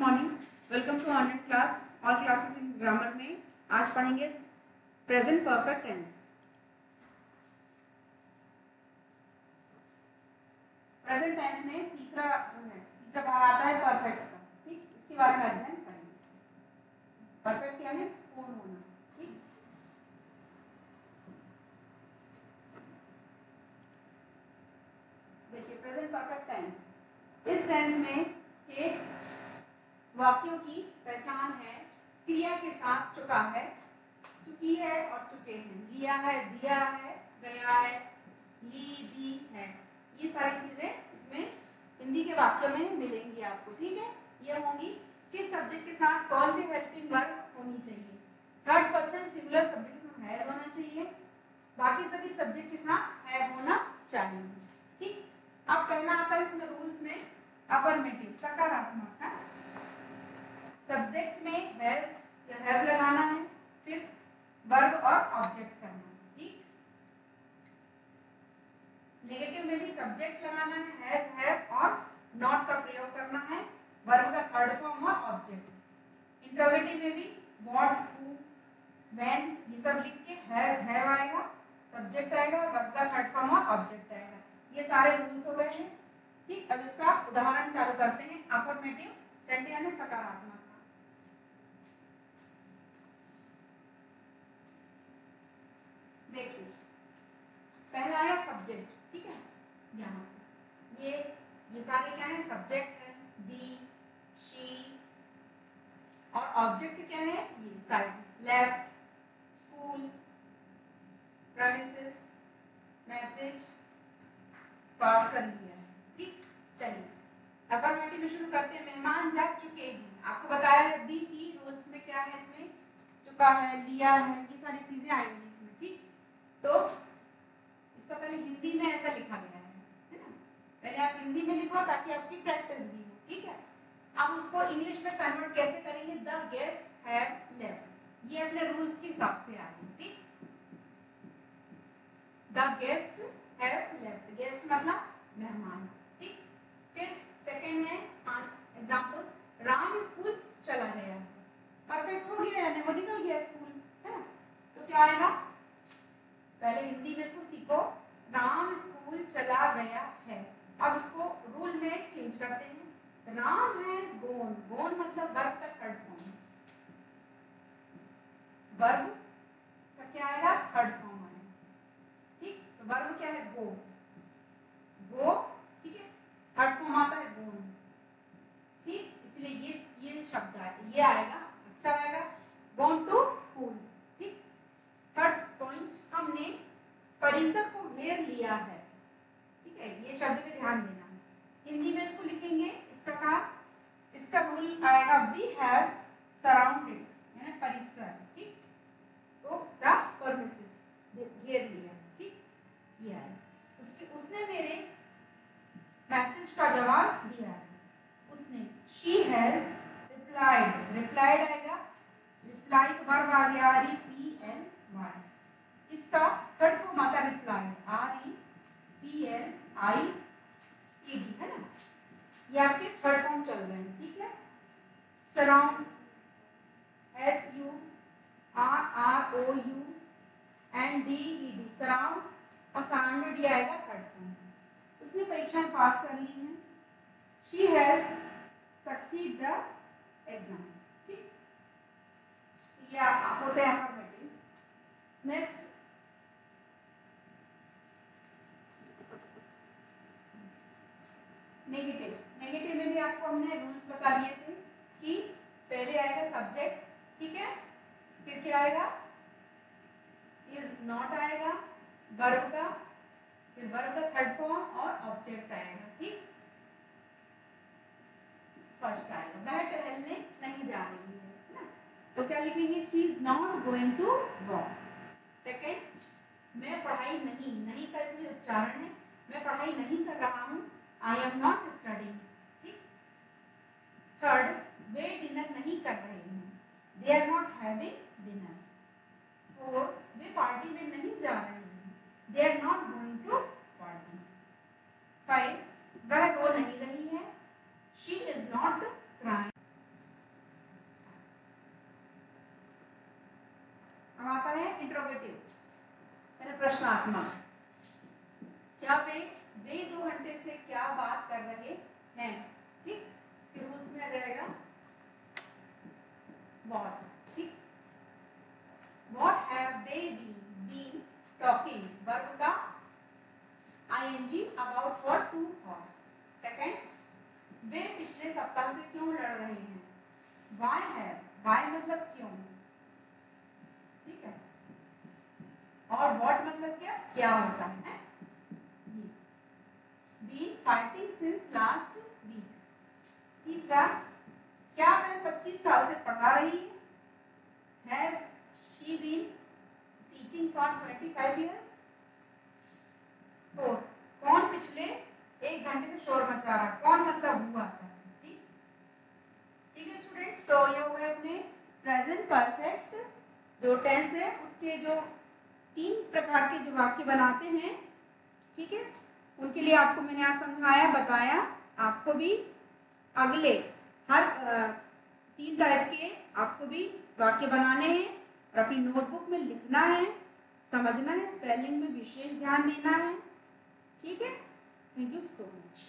Morning welcome to online class all classes in grammar में आज पढ़ेंगे present perfect tense present tense में तीसरा है। तीसरा भाग आता है परफेक्ट का। ठीक? इसके बारे में अध्ययन करेंगे। परफेक्ट यानी पूर्ण होना। ठीक? देखिए प्रेजेंट परफेक्ट टेंस इस टेंस में वाक्यों की पहचान है, क्रिया के साथ चुका है, चुकी है और चुके हैं। लिया है, दिया है, गया है, ली, दी है। ये सारी चीज़ें इसमें हिंदी के वाक्य में मिलेंगी आपको, ठीक है? ये होंगी किस सब्जेक्ट के साथ कौन सी हेल्पिंग वर्ब होनी चाहिए। थर्ड पर्सन सिंगुलर सब्जेक्ट के साथ होना चाहिए, बाकी सभी सब्जेक्ट के साथ हैव होना चाहिए, ठीक? अब पहला आता है इसमें रूल्स में अफर्मेटिव सकारात्मक, है सब्जेक्ट में हैज़ या हैव लगाना है, फिर वर्ब और ऑब्जेक्ट करना ठीक? नेगेटिव में भी सब्जेक्ट लगाना है हैज़ हैव और नॉट का प्रयोग करना है वर्ब का थर्ड फॉर्म और ऑब्जेक्ट इंटरोगेटिव में भी व्हाट हु व्हेन ये सब लिख के हैज़ हैव आएगा सब्जेक्ट आएगा वर्ब का थर्ड फॉर्म और ऑब्जेक्ट आएगा. ये सारे रूल्स हो गए हैं, ठीक? अब इसका उदाहरण चालू करते हैं अफर्मेटिव सेंटेंस सकारात्मक देखिए पहला आया सब्जेक्ट ठीक है? यहाँ ये ये सारे क्या है? सब्जेक्ट है। दी शी और ऑब्जेक्ट क्या है? ये side left school premises message pass कर लिया है। ठीक? चलिए। अफर्मेटिव में शुरू करते हैं। मेहमान जा चुके हैं। आपको बताया है बी की रूल्स में क्या है इसमें? चुका है लिया है ये सारी चीज़ें आएँगी इसमें। ठीक? तो इसका पहले हिंदी में ऐसा लिखा गया है है ना? पहले आप हिंदी में लिखो ताकि आपकी प्रैक्टिस भी हो, ठीक है? आप उसको इंग्लिश में कन्वर्ट कैसे करेंगे? द गेस्ट हैव लेफ़्ट ये अपने रूल्स के हिसाब से आ गए ठीक? The guest have left guest मतलब मेहमान, ठीक? फिर सेकंड है एग्जांपल राम स्कूल चला गया। परफेक्ट हो गया, यानी वो निकल गया स्कूल, है ना? तो क्या आएगा? पहले हिंदी में इसको सीखो। राम स्कूल चला गया है। अब इसको रूल में चेंज करते हैं। राम हैज़ गोन गोन मतलब वर्ब का थर्ड फॉर्म वर्ब का क्या आएगा थर्ड फॉर्म आएगा ठीक? तो वर्ब क्या है? गो गो ठीक है? थर्ड फॉर्म आता है गोन ठीक? इसलिए ये ये शब्द आएगा ये आएगा गोन टू स्कूल ठीक थर्ड पॉइंट हमने परिसर को घेर लिया है ठीक है ये शब्द पे ध्यान देना है हिंदी में इसको लिखेंगे इस प्रकार इसका रूल आएगा वी हैव सराउंडेड यानी परिसर, ठीक? तो द परमिसेस घेर लिया, ठीक? ये है उसके, उसने मेरे मैसेज का जवाब दिया है। उसने शी हैज़ रिप्लाइड रिप्लाइड आएगा। रिप्लाई का वर्ब आ गया R E P L Y इसका थर्ड फॉर्म आता reply R E P L I E D है ना? ये आपके थर्ड फॉर्म चल रहे है। Surround S U R R O U N D E D surround और सराउंडेड ये आएगा थर्ड फॉर्म उसने परीक्षा पास कर ली है। She has succeed the exam ठीक? ये होते हैं अफर्मेटिव नेक्स्ट नेगेटिव नेगेटिव में भी आपको हमने रूल्स बता दिए थे कि पहले आएगा सब्जेक्ट ठीक है? फिर क्या आएगा? इज़ नॉट आएगा वर्ब का, फिर वर्ब का थर्ड फॉर्म और ऑब्जेक्ट आएगा, ठीक? फ़र्स्ट आएगा। वह टहलने नहीं जा रही है ना? तो क्या लिखेंगे? She is not going to walk second मैं पढ़ाई नहीं नहीं का इसमें उच्चारण है, मैं पढ़ाई नहीं कर रहा हूँ आई एम नॉट स्टडिंग ठीक? थर्ड वे डिनर नहीं कर रहे हैं। They are not having dinner four way party में नहीं जा रहे हैं। They are not going to party five वह रो नहीं रही है। शी इज़ नॉट क्राइंग अब आता है इंट्रोगेटिव मैंने प्रश्नात्मक। क्या वे वे दो घंटे से क्या बात कर रहे हैं? ठीक? रूल्स में आ जाएगा। सप्ताह से क्यों लड़ रहे हैं? Why है? Why मतलब क्यों? ठीक है? और what मतलब क्या? क्या होता है? been fighting since last week. तीसरा, क्या वह 25 साल से पढ़ा रही है? She been teaching for 25 years four कौन पिछले एक घंटे से शोर मचा रहा कौन मतलब हुआ था ठीक ठीक है स्टूडेंट्स तो ये हो गए अपने प्रेजेंट परफेक्ट जो टेंस है, उसके जो तीन प्रकार के जो वाक्य बनाते हैं, ठीक है? उनके लिए आपको मैंने आज समझाया, बताया, आपको भी अगले हर तीन टाइप के आपको भी वाक्य बनाने हैं और अपनी नोटबुक में लिखना है, समझना है स्पेलिंग में विशेष ध्यान देना है, ठीक है? Thank you so much